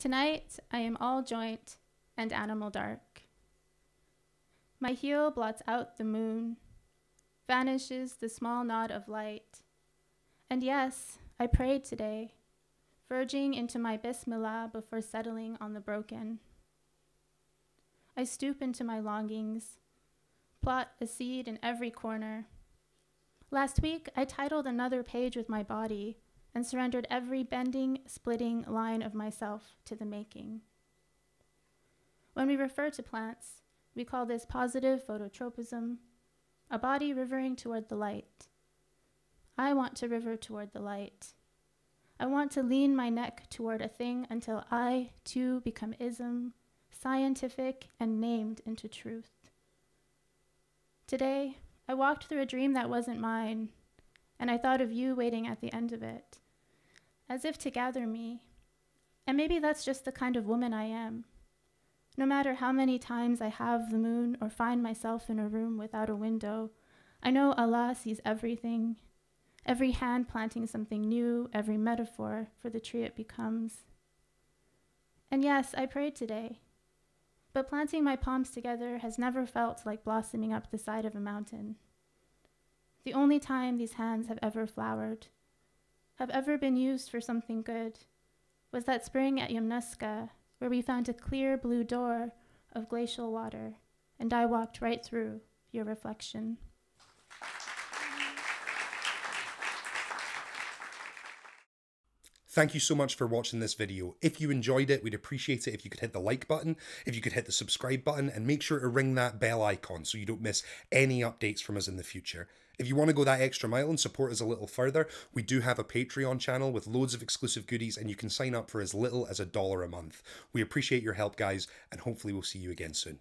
Tonight I am all joint and animal dark. My heel blots out the moon, vanishes the small nod of light. And yes, I prayed today, verging into my Bismillah before settling on the broken. I stoop into my longings, plot a seed in every corner. Last week, I titled another page with my body and surrendered every bending, splitting line of myself to the making. When we refer to plants, we call this positive phototropism, a body rivering toward the light. I want to river toward the light. I want to lean my neck toward a thing until I, too, become ism, scientific, and named into truth. Today, I walked through a dream that wasn't mine, and I thought of you waiting at the end of it, as if to gather me. And maybe that's just the kind of woman I am. No matter how many times I have the moon or find myself in a room without a window, I know Allah sees everything, every hand planting something new, every metaphor for the tree it becomes. And yes, I prayed today, but planting my palms together has never felt like blossoming up the side of a mountain. The only time these hands have ever flowered, have ever been used for something good, was that spring at Yamnuska, where we found a clear blue door of glacial water, and I walked right through your reflection. Thank you so much for watching this video. If you enjoyed it, we'd appreciate it if you could hit the like button, if you could hit the subscribe button, and make sure to ring that bell icon so you don't miss any updates from us in the future. If you want to go that extra mile and support us a little further, we do have a Patreon channel with loads of exclusive goodies, and you can sign up for as little as a dollar a month. We appreciate your help, guys, and hopefully we'll see you again soon.